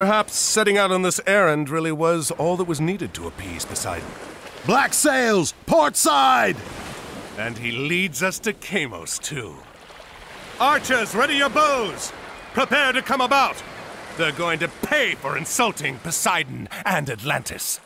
Perhaps setting out on this errand really was all that was needed to appease Poseidon. Black sails! Port side! And he leads us to Kamos, too. Archers, ready your bows! Prepare to come about! They're going to pay for insulting Poseidon and Atlantis.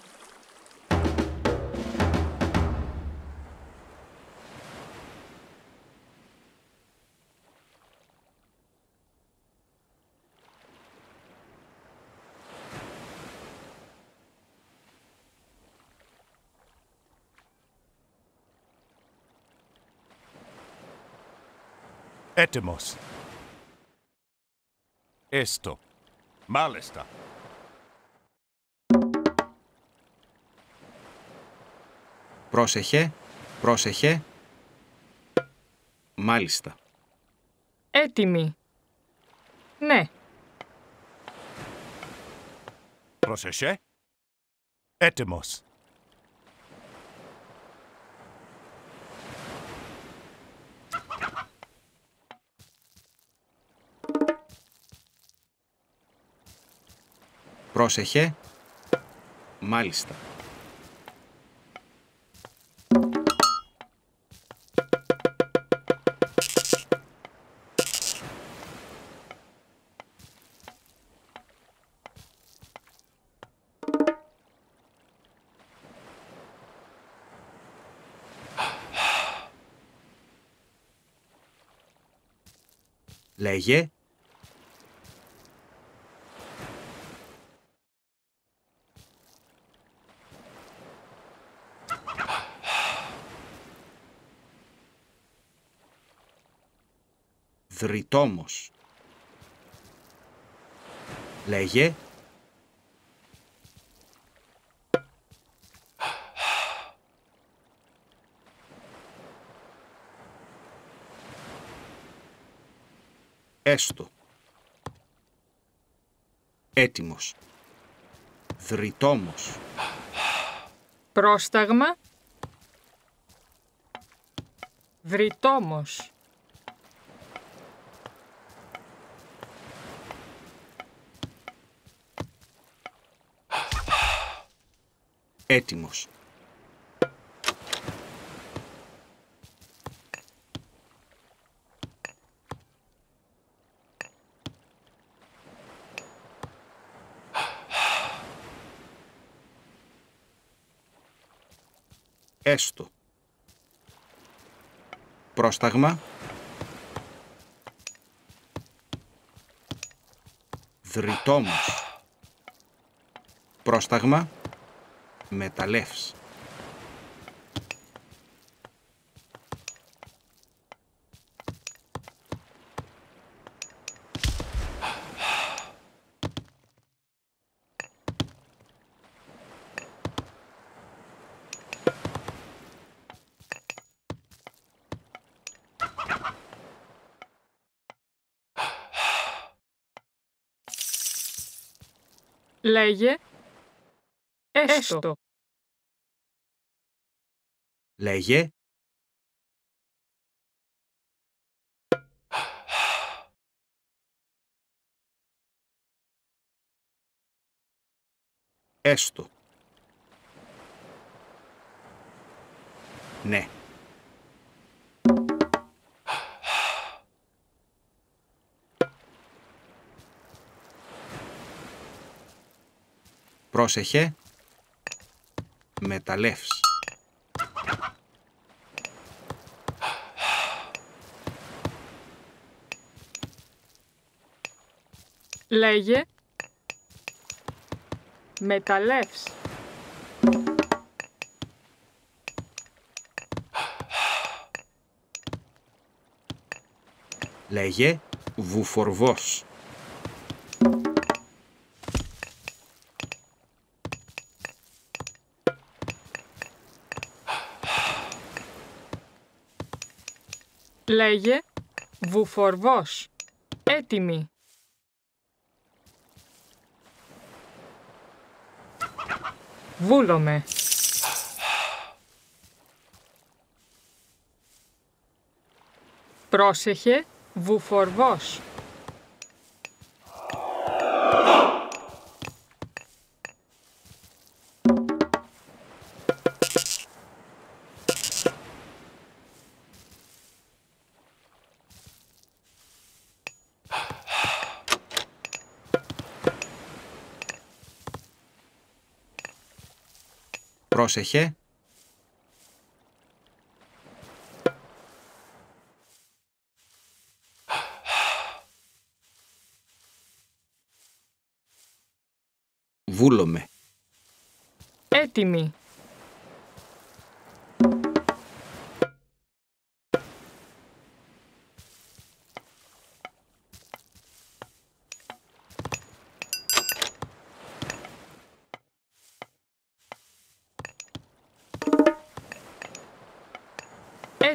Έτοιμος. Έστω. Μάλιστα. Πρόσεχε, πρόσεχε. Μάλιστα. Έτοιμη. Ναι. Πρόσεχε. Έτοιμος. Πρόσεχε. Μάλιστα. Λέγε. Δρυτόμος. Λέγε. Έστω. Έτοιμος. Δρυτόμος. Πρόσταγμα. Βρυτόμος. Έτοιμος. Έστω. Πρόσταγμα. Δρυτόμος. Πρόσταγμα. Μεταλλεύς. Λέγε. Έστω. Λέγε. Έστω. Ναι. Πρόσεχε. Μεταλλεύς. Λέγε. Μεταλλεύς. Λέγε. Βουφορβός. Λέγε. Βουφορβός. Έτοιμη. Βούλομαι. Πρόσεχε, βουφορβός. Πρόσεχε. Βούλομαι. Έτοιμη.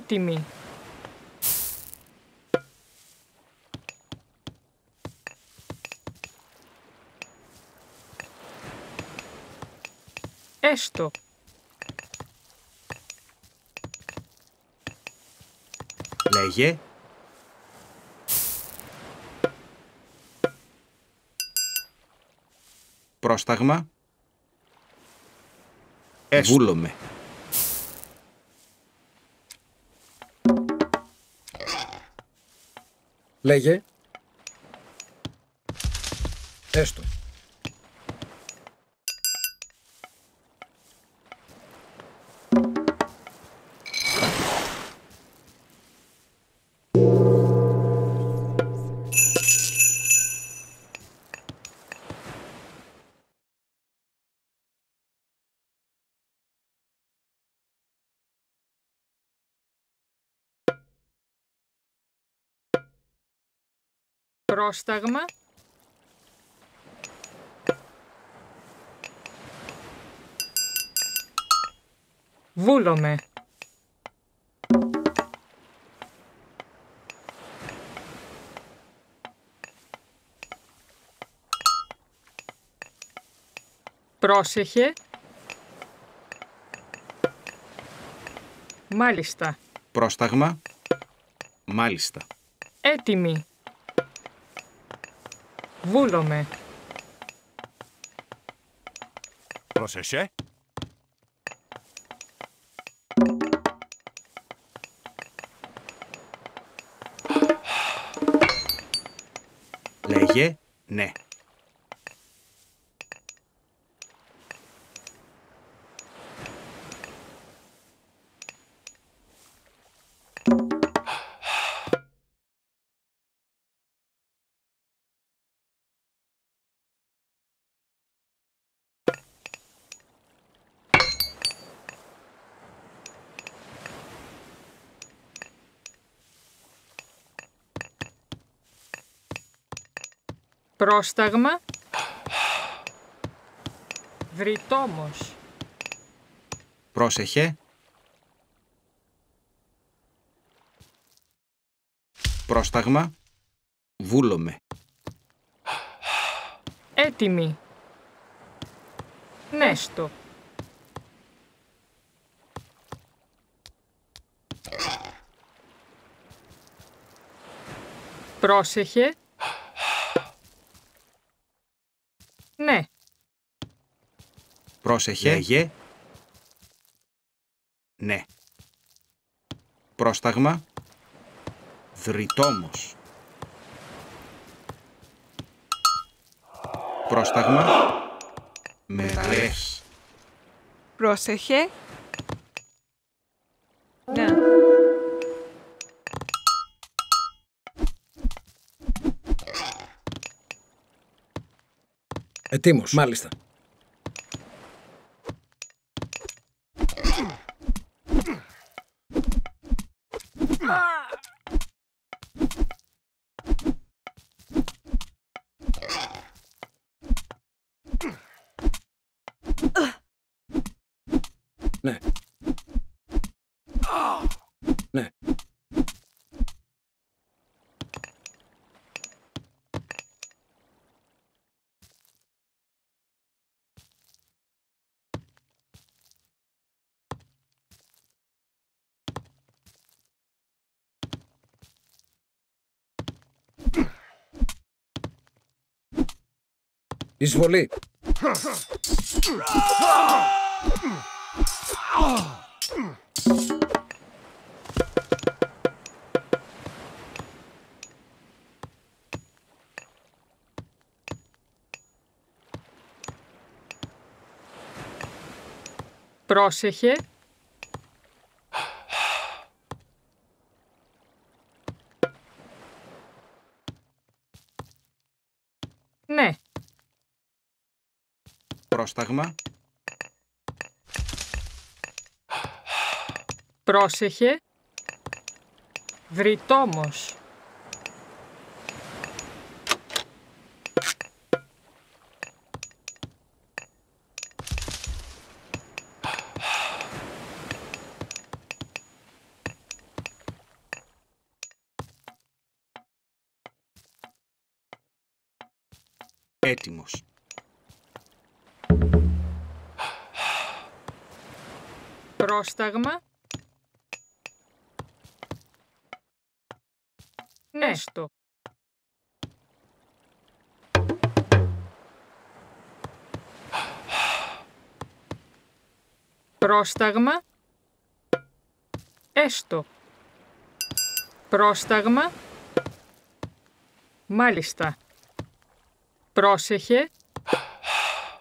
Έτοιμη. Έστω. Λέγε. Πρόσταγμα. Έστω. Βούλομαι. Λέγε. Έστω. Πρόσταγμα. Βούλομαι. Πρόσεχε. Μάλιστα. Πρόσταγμα. Μάλιστα. Έτοιμη. Βούλομαι. Πρόσεχε. Λέγε. Ναι. Πρόσταγμα. Βρυτόμος. Πρόσεχε. Πρόσταγμα. Βούλομαι. Έτοιμη. Νέστο. Πρόσεχε. Ναι. Πρόσεχε. Λέγε. Ναι. Πρόσταγμα. Δρυτόμος. Πρόσταγμα. Μεταλλεύς. Πρόσεχε. Ναι. Ετοίμος. Μάλιστα. Εισβολή. Πρόσεχε. Ναι, Πρόσταγμα. πρόσεχε. Βρυτόμος. Έτοιμος. Πρόσταγμα. Έστω. Πρόσταγμα. Έστω. Πρόσταγμα. Μάλιστα. Πρόσεχε.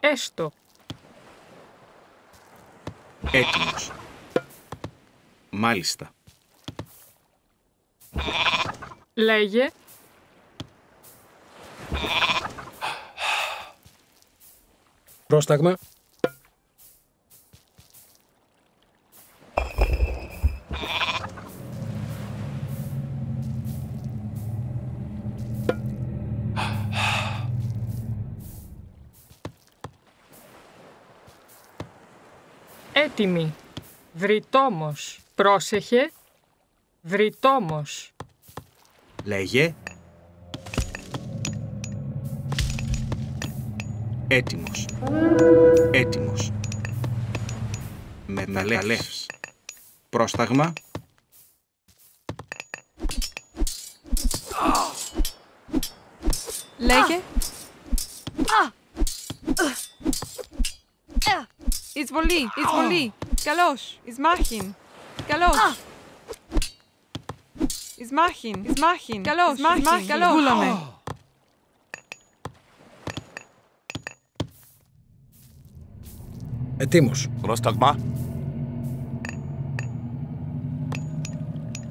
Έστω. Έτοιμος. Μάλιστα. Λέγε. Πρόσταγμα. Έτοιμη. Βρυτόμος. Πρόσεχε. Βρυτόμος. Λέγε. Έτοιμος. Έτοιμος. Μεταλλεύς. Πρόσταγμα. Λέγε. Εισβολή, εισβολή. Καλώς. Εισμάχιν. Καλώς. Εισμάχιν, εισμάχιν. Καλώς, εισμάχιν. Καλώς. Βούλαμε. Ετοίμος. Πρόσταγμα.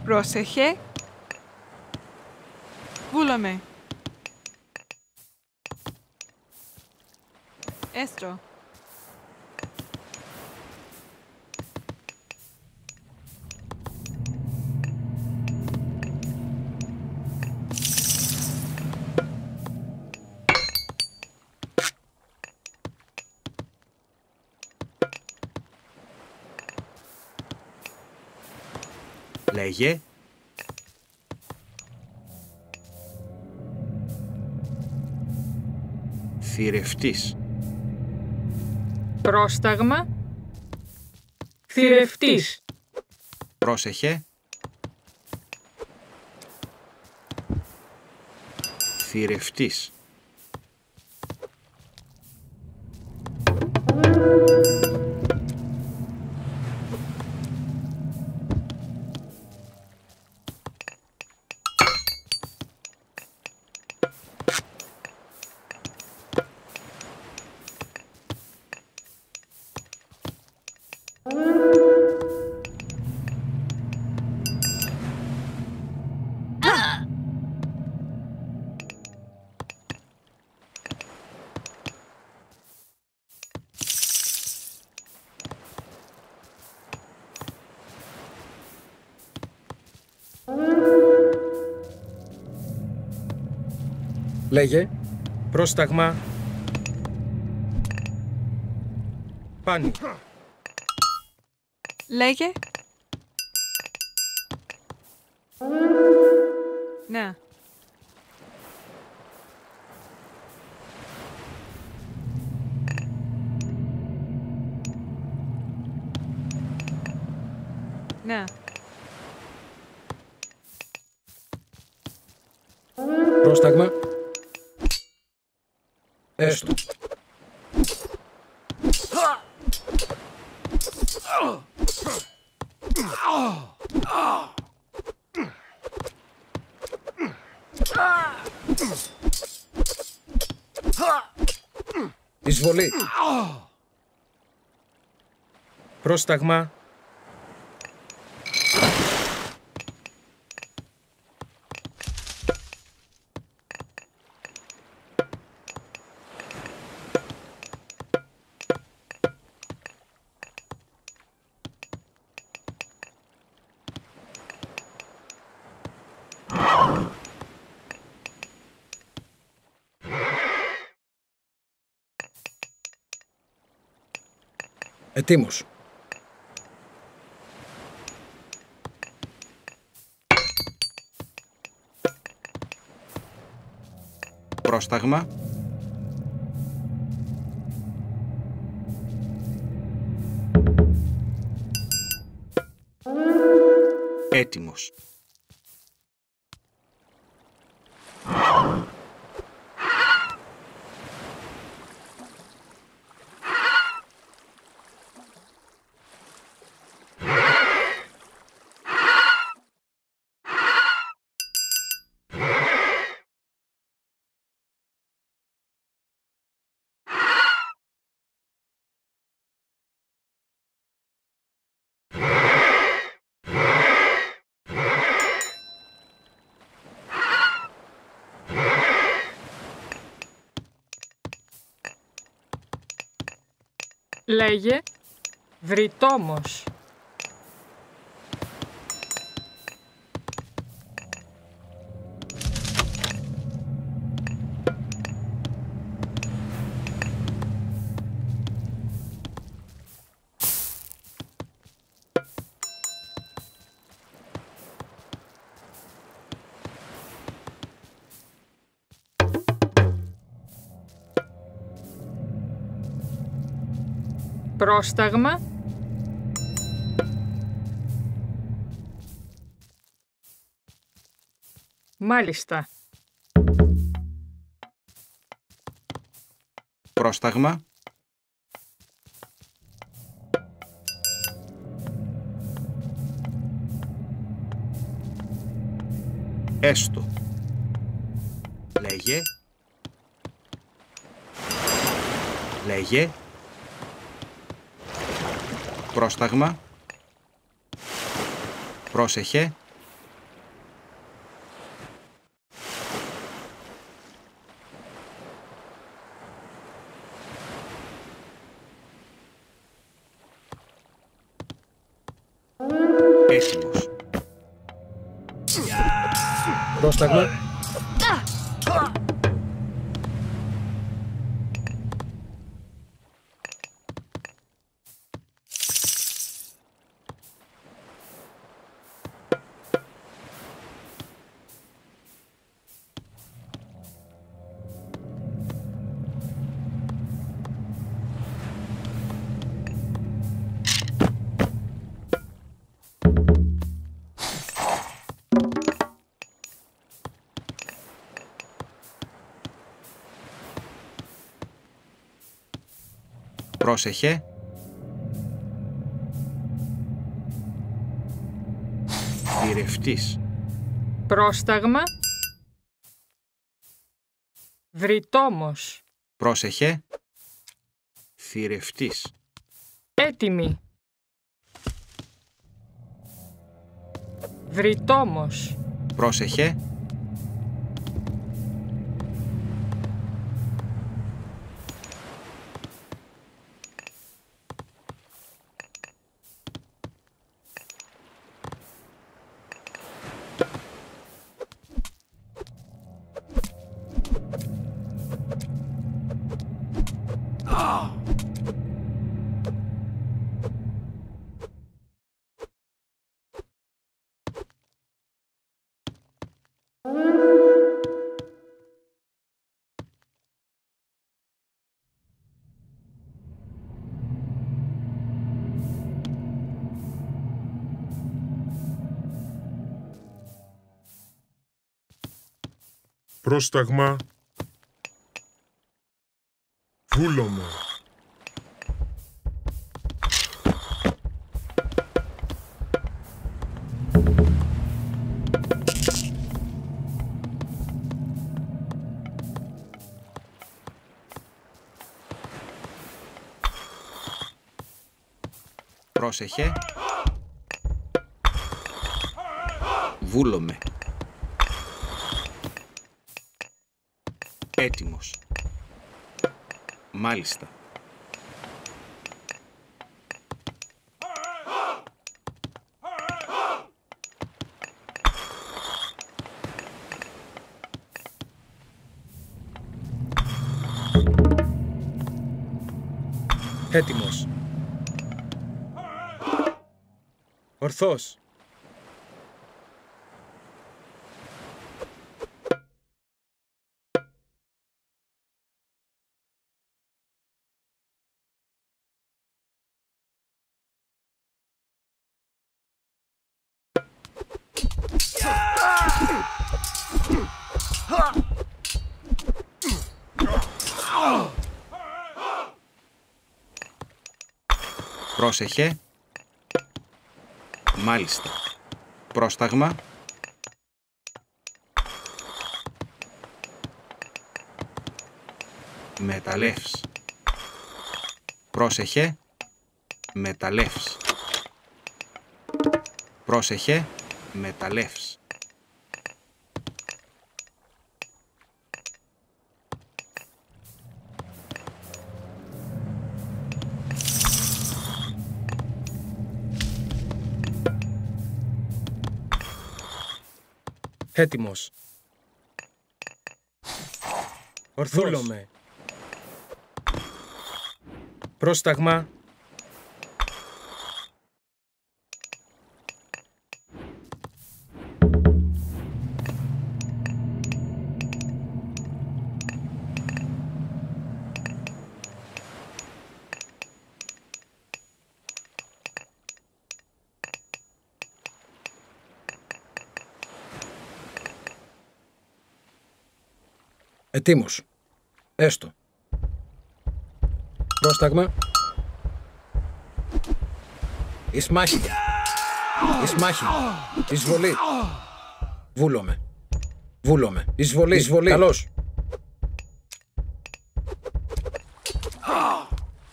Πρόσεχε. Βούλαμε. Έστω. Λέγε. Θηρευτής. Πρόσταγμα. Θηρευτής. Πρόσεχε. Θηρευτής. Λέγε. Πρόσταγμα. Πάνι. Λέγε. Ναι. Ναι. Έστω. Εισβολή. Πρόσταγμα. Ετοίμος. Πρόσταγμα. Λέγε βρυτόμος. Πρόσταγμα. Μάλιστα. Πρόσταγμα. Έστω. Λέγε. Λέγε. Πρόσταγμα. Πρόσεχε. Έτοιμος. Πρόσταγμα. Πρόσεχε. Θηρευτής. Πρόσταγμα. Βρυτόμος. Πρόσεχε. Θηρευτής. Έτοιμη. Βρυτόμος. Πρόσεχε. Πρόσταγμα. Βούλωμα. Πρόσεχε. Βούλομαι. Έτοιμος. Μάλιστα. Έτοιμος. Ορθός. Πρόσεχε. Μάλιστα. Πρόσταγμα. Μεταλλεύς. Πρόσεχε. Μεταλλεύς. Πρόσεχε. Μεταλλεύς. Έτοιμος. Ορθός. Βούλομαι. Πρόσταγμα. Ετοίμος. Έστω. Πρόσταγμα. Ισμάχη. Ισμάχη. Εισβολή. Βούλομαι. Βούλομαι. Εισβολή. Εισβολή. Καλώς.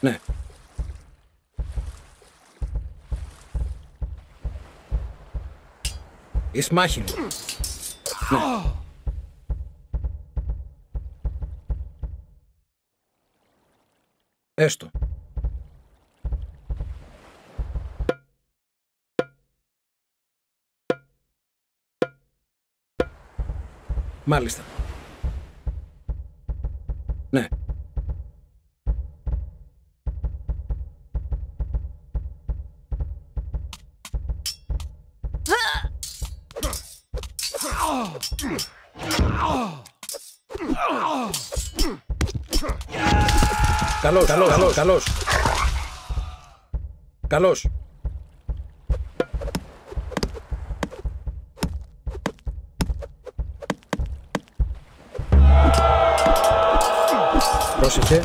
Ναι. Ισμάχη. Ναι. Έστω. Μάλιστα. Ναι. Καλώς, καλώς, καλώς, καλώς. Καλώς. Πρόσεχε.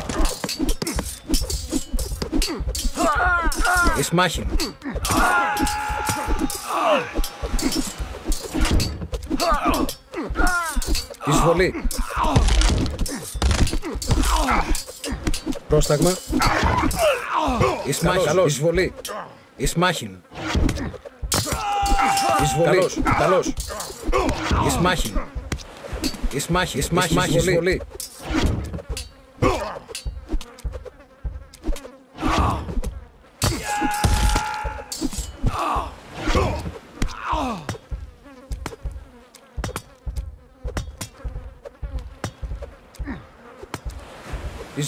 Ισμάχη. Εισβολή. Πρόσταγμα. Ισμάχιν. Καλώς. Εισβολή. Ισμάχιν. Εισβολή. Καλώς. Καλώς. Ισμάχιν. Ισμάχιν. Ισμάχιν. Εισβολή.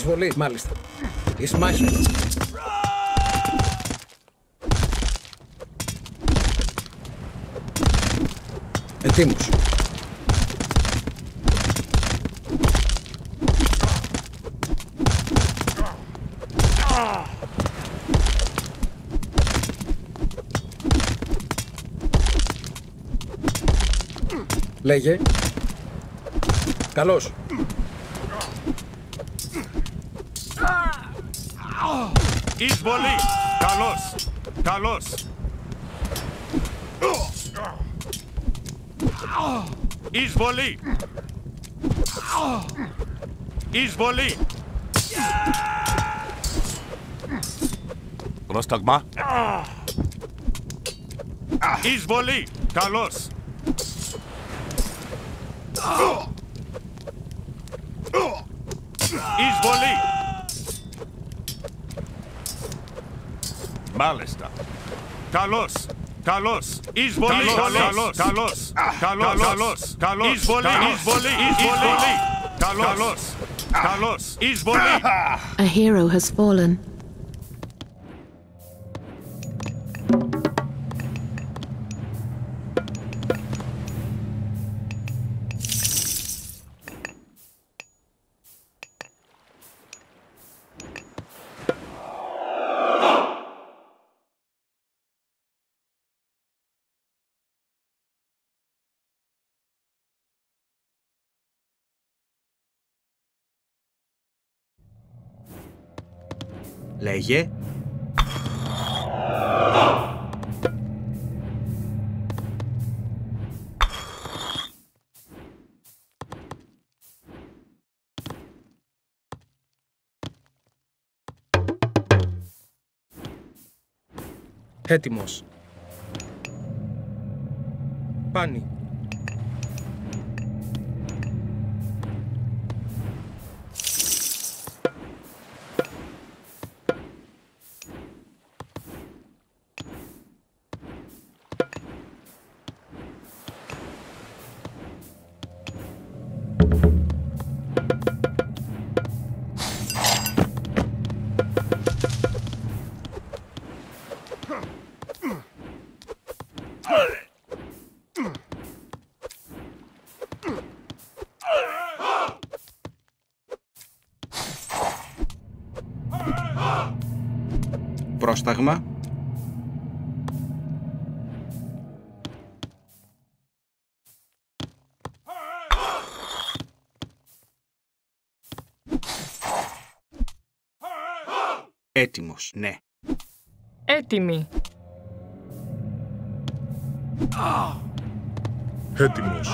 Εισβολή, μάλιστα. Ισμάχη. Ετοίμους. Λέγε. Καλώς. Εισβολή! Καλώς! Καλώς! Εισβολή! Εισβολή! Πρόσταγμα. Εισβολή. Καλώς. Εισβολή. Μάλιστα. Καλώς. Καλώς. Εισβολή. Καλώς. Καλώς. Καλώς. Καλώς. Καλώς. Εισβολή. Εισβολή. Εισβολή. Καλώς. Καλώς. Εισβολή. A hero has fallen. Λέγε. Έτοιμος. Πάνι. Πρόσταγμα. Έτοιμος, ναι. Έτοιμοι. Έτοιμος.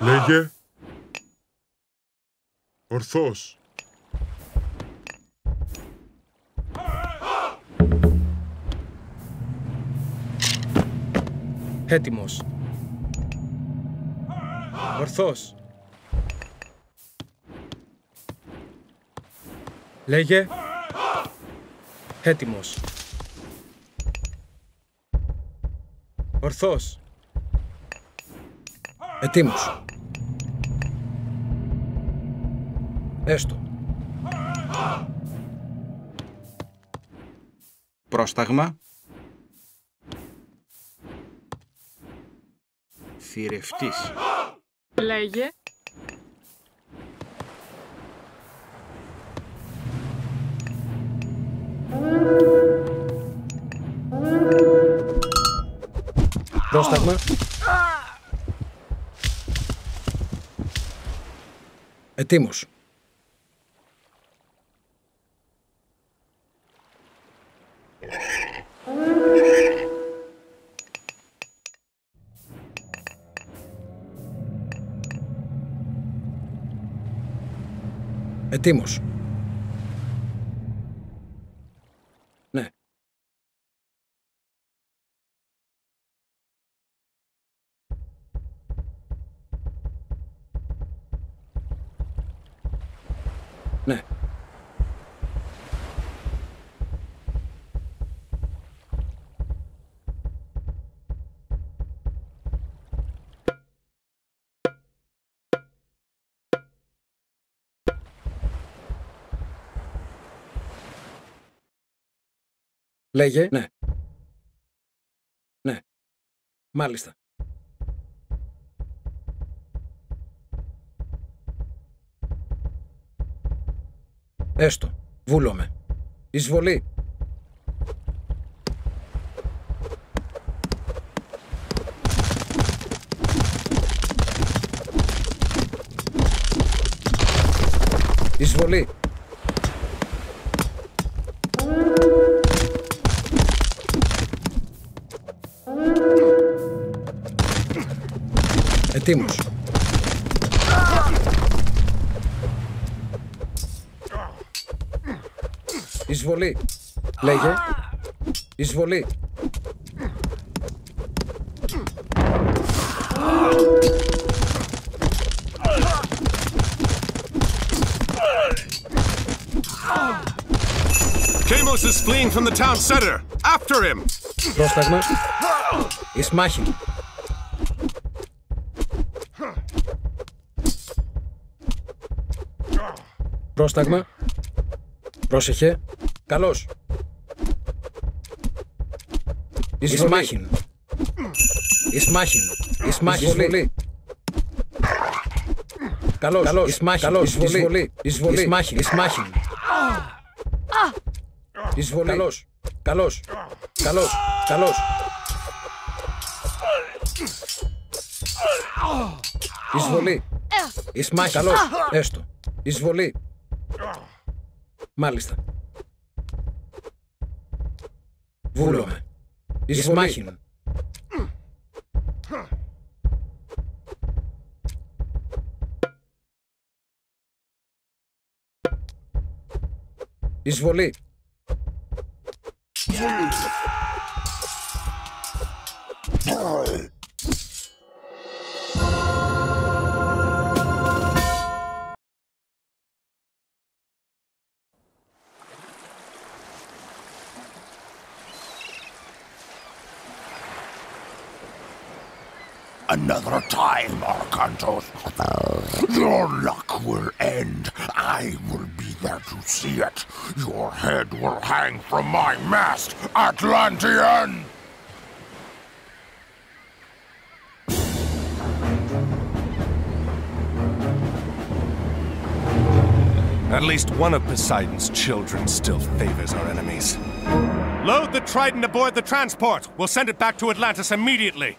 Λέγε. Ορθός. Έτοιμος. Ορθός. Λέγε. Έτοιμος. Ορθός. Ετοίμος. Έστω. Πρόσταγμα. Θηρευτής. Λέγε. Πρόσταγμα. Ετοίμος. Ετοίμος. Λέγε. Ναι. Ναι. Μάλιστα. Έστω. Βούλομαι. Εισβολή. Εισβολή. metemos. Εισβολή. Λέγε. Εισβολή. Kamos is fleeing from the town center. After him. Πρόσταγμα. Εις. Πρόσταγμα. Πρόσεχε. Καλώς. Εις μάχην. Εις μάχην. Εις μάχην. Εισβολή. Καλώς. Καλώς. Εις μάχην. Καλώς. Εισβολή. Εισβολή. Εις μάχην. Εις μάχην. Εισβολή. Καλώς. Καλώς. Καλώς. Καλώς. Εισβολή. Εις μάχη. Καλώς. Έστω. Εισβολή. Μάλιστα. Βούλομαι. Εις μάχην. Εισβολή. Another time, Arcantos. Your luck will end. I will be there to see it. Your head will hang from my mast, Atlantean! At least one of Poseidon's children still favors our enemies. Load the Trident aboard the transport. We'll send it back to Atlantis immediately.